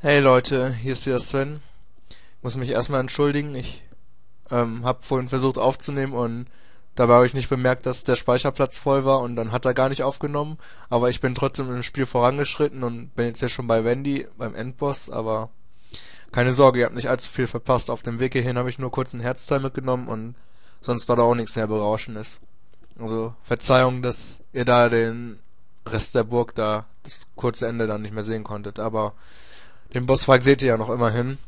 Hey Leute, hier ist wieder Sven. Ich muss mich erstmal entschuldigen. Ich ähm, habe vorhin versucht aufzunehmen und dabei habe ich nicht bemerkt, dass der Speicherplatz voll war und dann hat er gar nicht aufgenommen. Aber ich bin trotzdem im Spiel vorangeschritten und bin jetzt ja schon bei Wendy, beim Endboss, aber keine Sorge, ihr habt nicht allzu viel verpasst. Auf dem Weg hierhin habe ich nur kurz ein Herzteil mitgenommen und sonst war da auch nichts mehr Berauschendes. Also Verzeihung, dass ihr da den Rest der Burg da, das kurze Ende dann nicht mehr sehen konntet, aber den Bossfight seht ihr ja noch immerhin.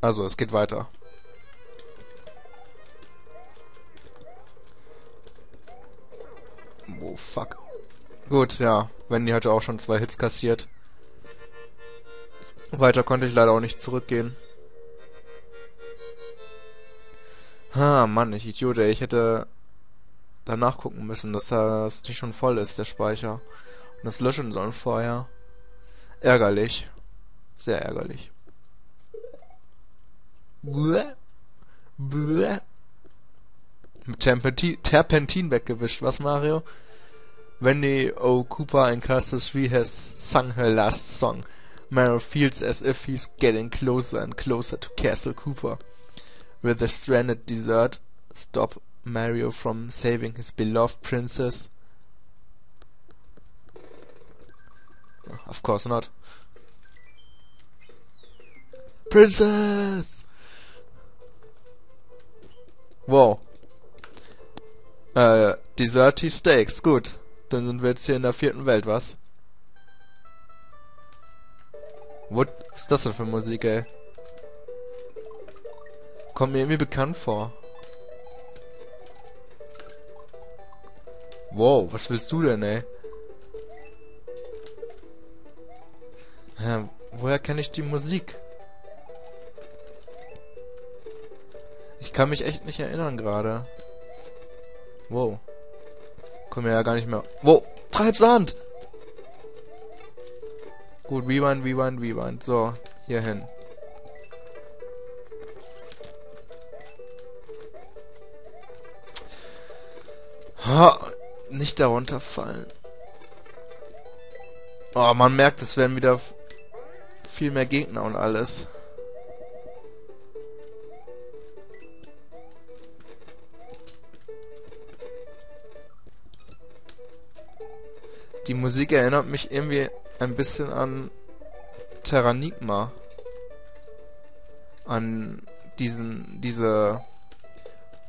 Also, es geht weiter. Oh, fuck. Gut, ja. Wendy hatte auch schon zwei Hits kassiert. Weiter konnte ich leider auch nicht zurückgehen. Ha, Mann, ich Idiot, ey. Ich hätte danach gucken müssen, dass das nicht schon voll ist, der Speicher. Und das löschen sollen vorher. Ärgerlich. Sehr ärgerlich. Bäh. Bäh. Mit Terpentin, Terpentin weggewischt, was Mario? Wendy O. Cooper in Castle 3 has sung her last song. Mario feels as if he's getting closer and closer to Castle Cooper. Will the stranded desert stop Mario from saving his beloved princess? Of course not. Princess! Wow. Äh, Deserty Steaks, gut. Dann sind wir jetzt hier in der vierten Welt, was? What ist das denn für Musik, ey? Kommt mir irgendwie bekannt vor. Wow, was willst du denn, ey? Ja, woher kenne ich die Musik? Ich kann mich echt nicht erinnern gerade. Wow. Kommen wir ja gar nicht mehr... Wow, Treibsand! Gut, Rewind, Rewind, Rewind. So, hier hin. Ha, nicht darunter fallen. Oh, man merkt, es werden wieder viel mehr Gegner und alles. Die Musik erinnert mich irgendwie ein bisschen an Terranigma. An diesen, diese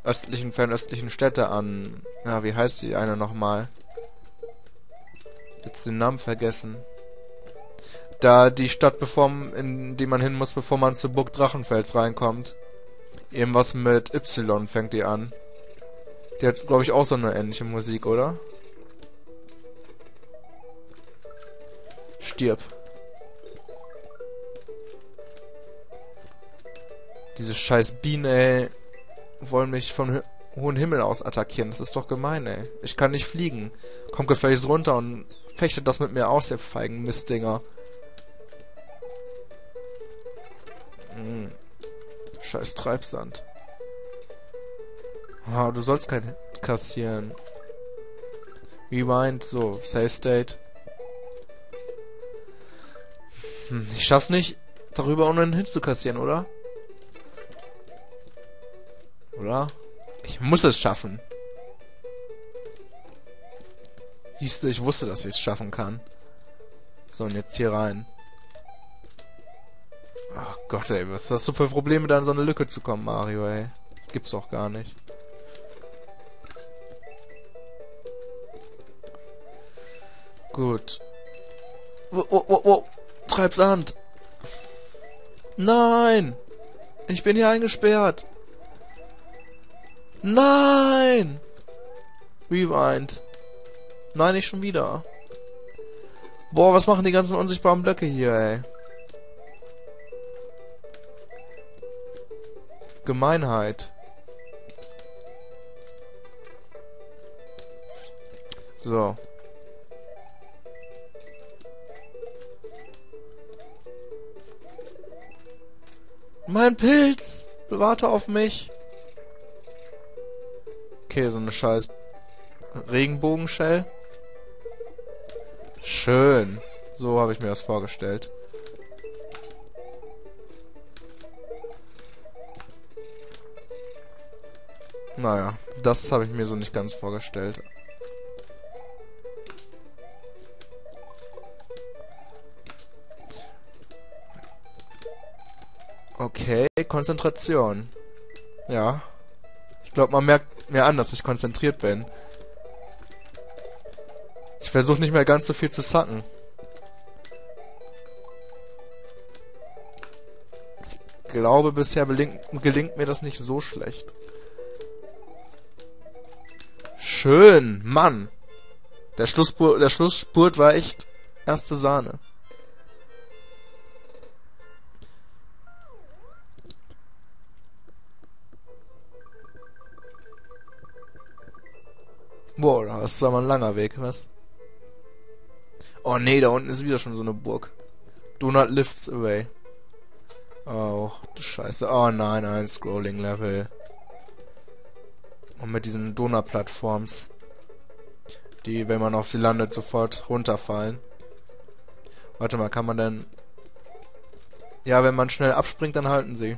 östlichen, fernöstlichen Städte an, ja, wie heißt die eine nochmal? Jetzt den Namen vergessen. Da die Stadt, bevor, in die man hin muss, bevor man zu Burg Drachenfels reinkommt. Irgendwas mit Y fängt die an. Die hat, glaube ich, auch so eine ähnliche Musik, oder? Stirb. Diese scheiß Bienen, ey, wollen mich vom hohen Himmel aus attackieren. Das ist doch gemein, ey. Ich kann nicht fliegen. Kommt gefälligst runter und fechtet das mit mir aus, ihr feigen Mistdinger. Hm. Scheiß Treibsand. Ah, du sollst kein Hit kassieren. Rewind, so, Save State. Hm, ich schaff's nicht, darüber ohne einen Hit zu kassieren, oder? Oder? Ich muss es schaffen. Siehst du, ich wusste, dass ich es schaffen kann. So, und jetzt hier rein. Ach Gott, ey, was hast du für Probleme, da in so eine Lücke zu kommen, Mario, ey? Gibt's doch gar nicht. Gut. Oh, oh, oh, oh. Treib's Hand. Nein! Ich bin hier eingesperrt. Nein! Rewind. Nein, nicht schon wieder. Boah, was machen die ganzen unsichtbaren Blöcke hier, ey? Gemeinheit. So. Mein Pilz! Warte auf mich! Okay, so eine scheiß Regenbogenshell. Schön. So habe ich mir das vorgestellt. Naja, das habe ich mir so nicht ganz vorgestellt. Okay, Konzentration. Ja. Ich glaube, man merkt mir an, dass ich konzentriert bin. Ich versuche nicht mehr ganz so viel zu sacken. Ich glaube, bisher gelingt mir das nicht so schlecht. Schön, Mann. Der Schlussspurt, der Schlussspurt war echt erste Sahne. Boah, das ist aber ein langer Weg, was? Oh nee, da unten ist wieder schon so eine Burg. Do not lifts away. Oh, du Scheiße. Oh nein, ein Scrolling-Level. Und mit diesen Donut-Plattforms. Die, wenn man auf sie landet, sofort runterfallen. Warte mal, kann man denn... Ja, wenn man schnell abspringt, dann halten sie.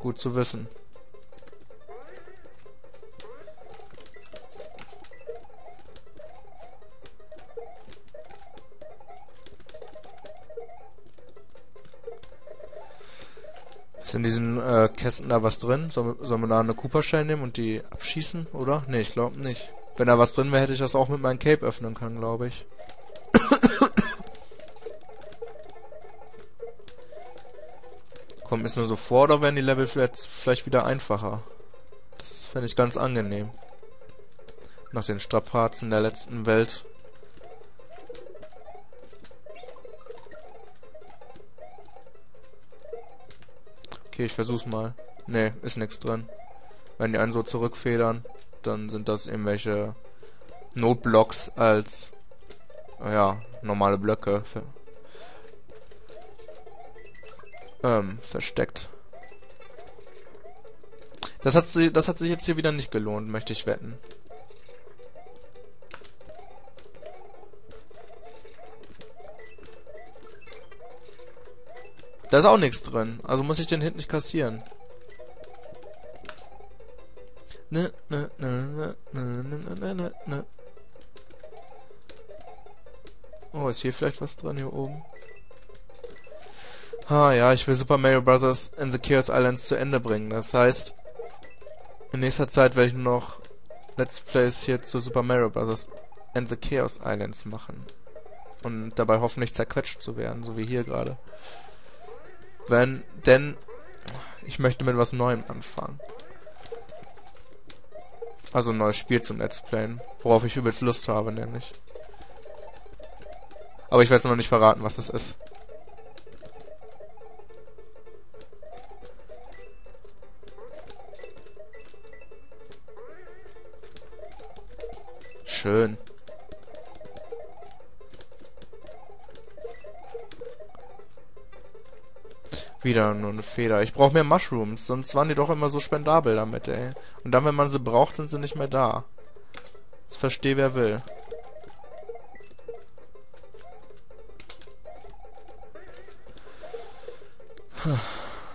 Gut zu wissen. Ist in diesen äh, Kästen da was drin? Soll, soll man da eine Cooper Shell nehmen und die abschießen, oder? Nee, ich glaube nicht. Wenn da was drin wäre, hätte ich das auch mit meinem Cape öffnen können, glaube ich. Kommt es nur so vor, oder werden die Level vielleicht wieder einfacher? Das fände ich ganz angenehm. Nach den Strapazen der letzten Welt. Okay, ich versuch's mal. Ne, ist nichts drin. Wenn die einen so zurückfedern, dann sind das irgendwelche Notblocks als ja, normale Blöcke für, ähm, versteckt. Das hat, sie, das hat sich jetzt hier wieder nicht gelohnt, möchte ich wetten. Da ist auch nichts drin. Also muss ich den Hit nicht kassieren. Oh, ist hier vielleicht was drin hier oben? Ah ja, ich will Super Mario Bros. in the Chaos Islands zu Ende bringen. Das heißt, in nächster Zeit werde ich nur noch Let's Plays hier zu Super Mario Bros. and the Chaos Islands machen. Und dabei hoffentlich zerquetscht zu werden, so wie hier gerade. Wenn, denn ich möchte mit was Neuem anfangen. Also ein neues Spiel zum Let's Playen, worauf ich übelst Lust habe, nämlich. Aber ich werde es noch nicht verraten, was es ist. Schön. Wieder nur eine Feder. Ich brauche mehr Mushrooms, sonst waren die doch immer so spendabel damit, ey. Und dann, wenn man sie braucht, sind sie nicht mehr da. Das verstehe wer will.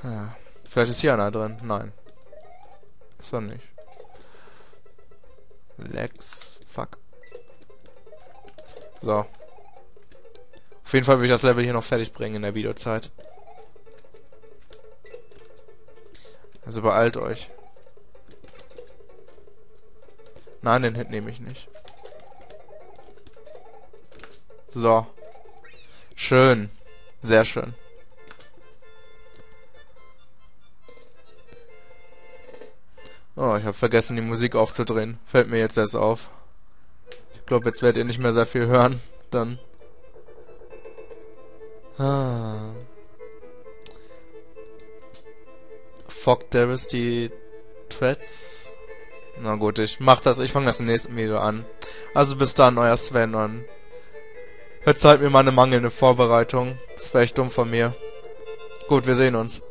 Ja. Vielleicht ist hier einer drin. Nein. Ist er nicht. Lex. Fuck. So. Auf jeden Fall will ich das Level hier noch fertig bringen in der Videozeit. Also beeilt euch. Nein, den Hit nehme ich nicht. So. Schön. Sehr schön. Oh, ich habe vergessen, die Musik aufzudrehen. Fällt mir jetzt erst auf. Ich glaube, jetzt werdet ihr nicht mehr sehr viel hören. Dann. Ah. Fog Darius die Threads? Na gut, ich mach das, ich fange das im nächsten Video an. Also bis dann, euer Sven und verzeiht mir meine mangelnde Vorbereitung. Das wäre echt dumm von mir. Gut, wir sehen uns.